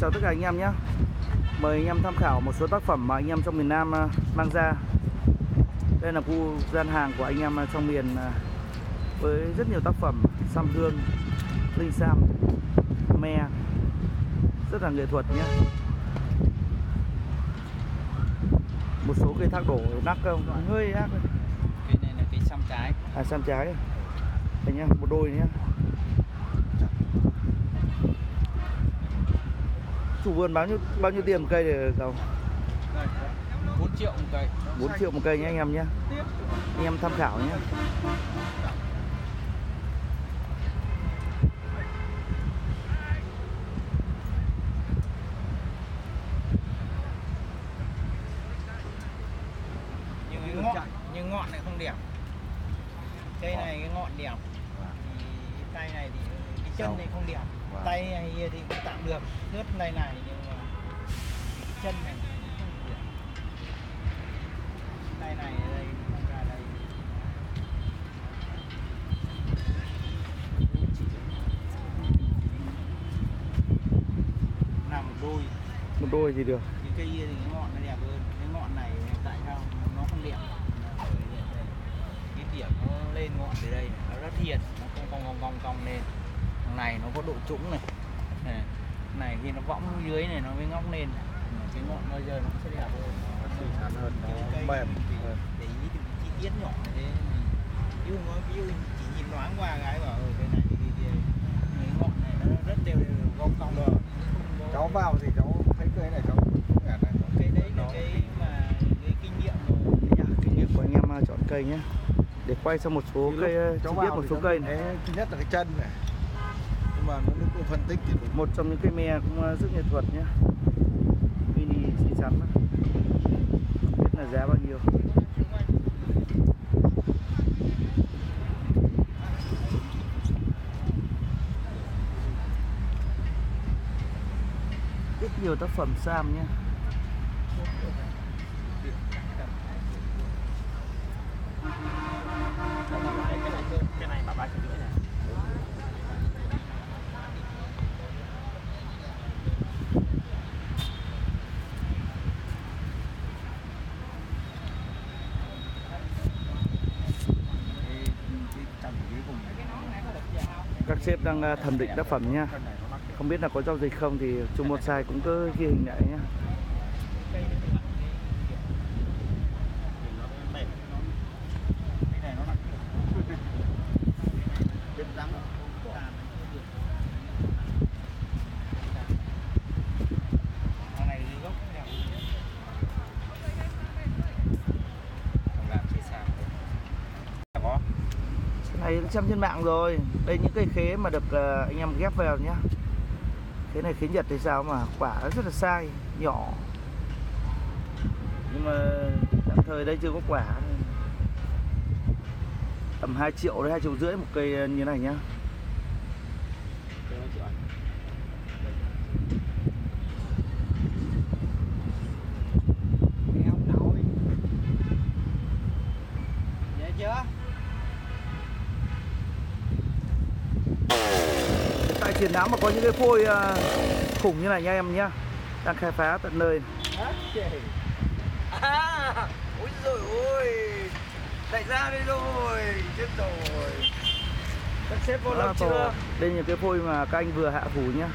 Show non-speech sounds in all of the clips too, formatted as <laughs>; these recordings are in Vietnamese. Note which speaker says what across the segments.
Speaker 1: chào tất cả anh em nhé. Mời anh em tham khảo một số tác phẩm mà anh em trong miền Nam à, mang ra. Đây là khu gian hàng của anh em à, trong miền à, Với rất nhiều tác phẩm Sam Hương, Linh Sam, Me. Rất là nghệ thuật nhé. Một số cây thác đổ nắc không? Hơi ác thôi.
Speaker 2: Cây này là cây xăm trái.
Speaker 1: À sam trái. Đây nhá, một đôi nhé Chủ vườn bao nhiêu bao nhiêu tiền một cây để không?
Speaker 2: 4 triệu một cây.
Speaker 1: 4 triệu một cây nhé anh em nhé. Anh em tham khảo nhé.
Speaker 2: Nhưng ngọn nhưng ngọn này không đẹp. Cây này cái ngọn đẹp. Thì tay này thì cái chân này không đẹp
Speaker 1: Vâng.
Speaker 2: tay này thì cũng tạm được. Rớt này này nhưng mà chân này tay này đây ra đây. Một đôi.
Speaker 1: Một đôi thì được.
Speaker 2: Cái cây kia thì cái ngọn nó đẹp hơn. Cái ngọn này tại sao nó không đẹp? Cái điểm nó lên ngọn từ đây nó rất hiền nó không cong cong cong cong lên này nó có độ trũng này. Này, này khi nó võng dưới này nó mới ngóc lên. Cái ngọn bây giờ nó sẽ đẹp hơn.
Speaker 3: Xinh xắn hơn, nó
Speaker 2: Cái cây
Speaker 3: mềm
Speaker 2: để ý từng chi tiết nhỏ như thế ví dụ nó ví dụ chỉ nhìn thoáng qua cái bảo ở cái này cái kia. Cái ngọn này nó rất đều đều cong cong.
Speaker 3: Vâng.
Speaker 2: không có-
Speaker 3: cháu vào thì cháu thấy cây này cháu ngạt này
Speaker 2: cái đấy là
Speaker 3: Nó-
Speaker 2: cái mà cái kinh nghiệm rồi.
Speaker 1: Dạ, Kinh nghiệm của anh em à, chọn cây nhé Để quay sang một số cây à, chi tiết một số cây này.
Speaker 3: thứ nhất là cái chân này cũng phân tích thì
Speaker 1: Một trong những cây me cũng ờ, rất nghệ thuật nhé. Mini xinh xắn. Không biết là giá bao nhiêu. Rất nhiều tác phẩm Sam nhé
Speaker 2: cái này bà ba chục cái này
Speaker 1: Các sếp đang à, thẩm định tác phẩm nha Không biết là có giao dịch không thì Trung sai cũng cứ ghi hình lại nhé
Speaker 2: cái này nó nặng bên răng thằng này gốc đẹp làm chia sẻ có
Speaker 1: cái xem trên mạng rồi. Đây, những cây khế mà được ờ, anh em ghép vào nhá. Cái này khế Nhật thì sao mà quả rất là sai, Nhỏ. Nhưng mà tạm thời đây chưa có quả. Tầm 2 triệu đến hai triệu rưỡi một cây như này nhá
Speaker 2: Nghe ông nội Dễ chưa?
Speaker 1: Lãm mà có những cái phôi à, khủng như này nha em nhá. Đang khai phá tận nơi.
Speaker 2: À, ôi rồi ôi. Đại gia đây rồi Chết rồi. Các sếp vô
Speaker 1: to.
Speaker 2: chưa?
Speaker 1: Đây là cái phôi mà các anh vừa hạ phủ nhá.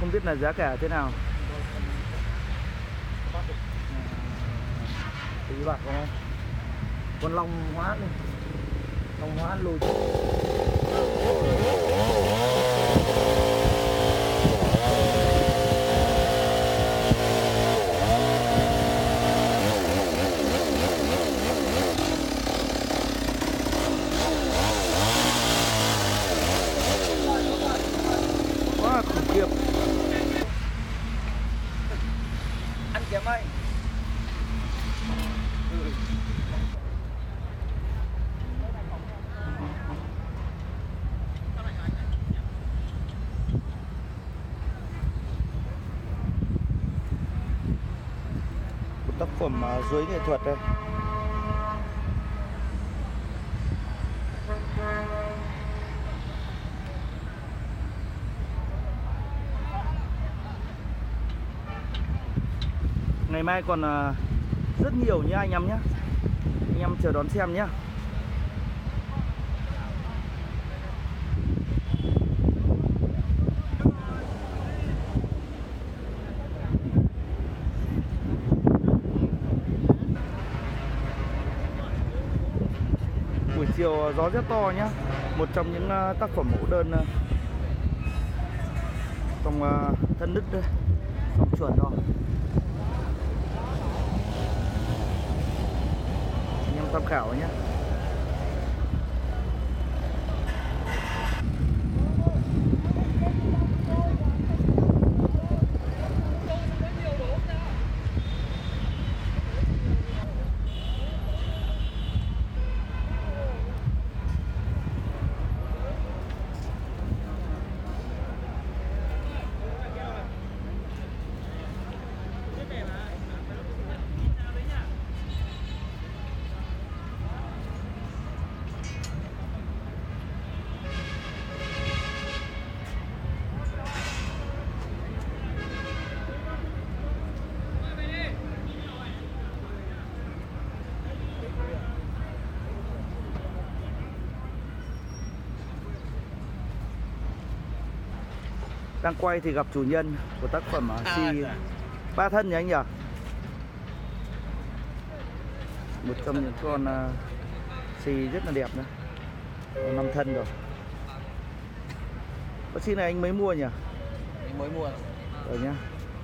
Speaker 1: Không biết là giá cả thế nào.
Speaker 3: Tí bạc không con long hóa này long hóa
Speaker 1: dưới nghệ thuật đây. Ngày mai còn à, rất nhiều nhé anh em nhé anh em chờ đón xem nhé chiều gió rất to nhá. Một trong những ờ, tác phẩm mẫu đơn ờ, trong ờ, thân đức đây sóng chuẩn rồi. Anh em tham khảo nhé đang quay thì gặp chủ nhân của tác phẩm à, si ba thân nhỉ anh nhỉ? Một trong những con à, si rất là đẹp nữa. Năm thân rồi. Con si này anh mới mua nhỉ?
Speaker 2: Mình mới mua.
Speaker 1: Rồi nhá.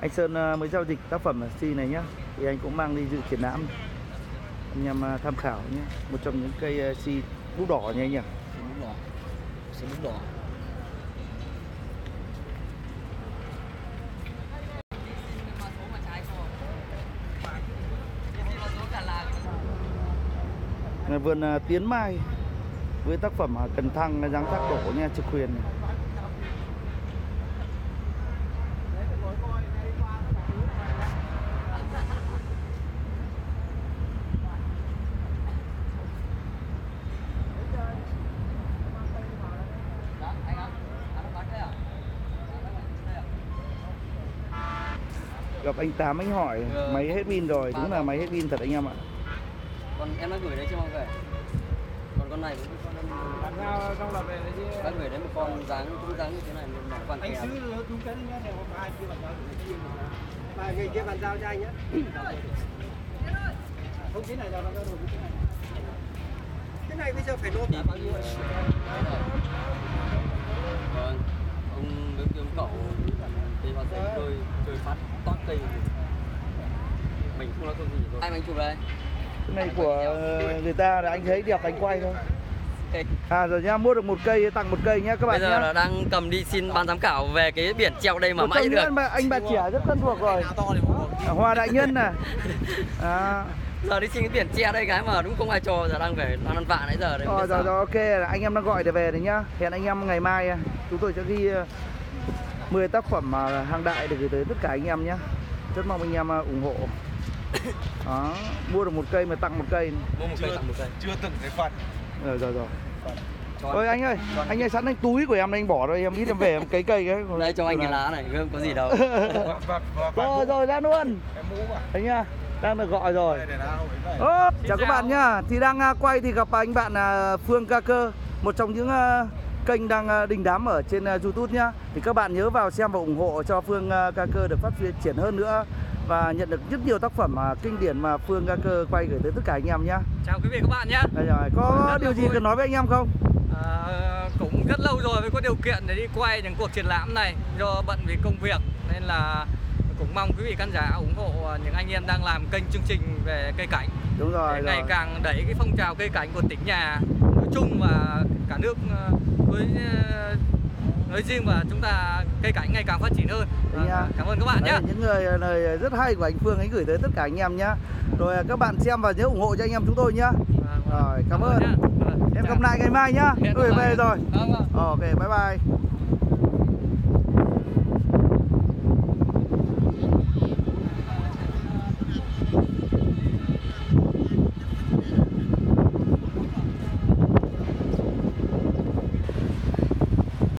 Speaker 1: Anh Sơn à, mới giao dịch tác phẩm si này nhá. Thì anh cũng mang đi dự triển lãm. Anh em à, tham khảo nhé một trong những cây à, si bút đỏ nhỉ anh nhỉ?
Speaker 2: Bút đỏ. Xin bút đỏ
Speaker 1: Vườn à, Tiến Mai với tác phẩm à, Cần Thăng dáng thác đổ nha trực huyền này. gặp anh Tám anh hỏi
Speaker 2: Ờ.
Speaker 1: máy hết pin rồi đúng là máy hết pin thật anh em ạ
Speaker 4: còn em đã gửi đấy chưa không về còn con này cũng con
Speaker 3: làm sao trong là về đấy chứ.
Speaker 4: Đã gửi đấy một con dáng cũng dáng như thế này một quan
Speaker 3: anh xứ đúng cái nhá đều có hai kia bàn giao kia mà. Người kia bàn giao cho anh nhé. <coughs> Không cái này là bàn giao đồ cái này. Cái này bây giờ phải nộp
Speaker 4: thì bao nhiêu rồi vâng ông đứng kiếm cậu thì vào đây chơi chơi phát toát cây mình không nói câu gì rồi ai anh chụp đây
Speaker 1: cái này của người ta là anh thấy đẹp anh quay thôi. À rồi nhá mua được một cây tặng một cây nhá các bạn
Speaker 4: bây giờ
Speaker 1: nhá.
Speaker 4: là đang cầm đi xin ban giám khảo về cái biển treo đây mà
Speaker 1: một
Speaker 4: mãi được.
Speaker 1: những anh, anh bạn trẻ rất thân thuộc rồi. À, Hoa Đại Nhân này <laughs> à,
Speaker 4: giờ đi xin cái biển tre đây cái mà đúng không ai cho giờ đang về đang ăn vạ nãy giờ đấy
Speaker 1: rồi, rồi, rồi ok anh em đang gọi để về đấy nhá. Hẹn anh em ngày mai à, chúng tôi sẽ ghi ờ, 10 tác phẩm mà hàng đại để gửi tới tất cả anh em nhé rất mong anh em ờ, ủng hộ đó mua được một cây mà tặng một cây.
Speaker 4: Mua một cây tặng một cây.
Speaker 3: chưa từng thấy phần
Speaker 1: rồi rồi. Rồi
Speaker 4: cho
Speaker 1: ôi anh. ơi anh. ơi sẵn anh túi của em anh bỏ rồi em ít em về em cấy cây cái. <laughs>
Speaker 4: Đây cho anh cái lá này không có gì đâu.
Speaker 1: Rồi rồi ra luôn.
Speaker 3: Mũ à
Speaker 1: anh nhá đang được gọi rồi. Ô, chào các bạn nhá. Thì đang à, quay thì gặp anh bạn à, Phương Ca Cơ một trong những à, kênh đang đình đám ở trên YouTube nhá. Thì các bạn nhớ vào xem và ủng hộ cho Phương Ca Cơ được phát triển hơn nữa và nhận được rất nhiều tác phẩm à, kinh điển mà Phương Ca Cơ quay gửi tới tất cả anh em nhá
Speaker 5: Chào quý vị các bạn nhé.
Speaker 1: Đây rồi, có
Speaker 5: Rất
Speaker 1: điều gì
Speaker 5: vui.
Speaker 1: cần nói với anh em không?
Speaker 5: À, cũng rất lâu rồi mới có điều kiện để đi quay những cuộc triển lãm này do bận vì công việc nên là cũng mong quý vị khán giả ủng hộ những anh em đang làm kênh chương trình về cây cảnh
Speaker 1: Đúng rồi,
Speaker 5: để
Speaker 1: rồi.
Speaker 5: ngày càng đẩy cái phong trào cây cảnh của tỉnh nhà nói chung và cả nước ờ, với ờ, nói riêng và chúng ta cây cảnh ngày càng phát triển hơn.
Speaker 1: Đấy nha.
Speaker 5: Cảm ơn các bạn nhé.
Speaker 1: những người lời rất hay của anh Phương ấy gửi tới tất cả anh em nhá. Rồi à, các bạn xem và nhớ ủng hộ cho anh em chúng tôi nhá. Rồi, cảm ơn.
Speaker 5: nhá. Vâng,
Speaker 1: Em gặp lại ngày mai nhá.
Speaker 5: Hẹn
Speaker 1: Tôi về rồi.
Speaker 5: Vâng, vâng.
Speaker 1: Ok, bye bye.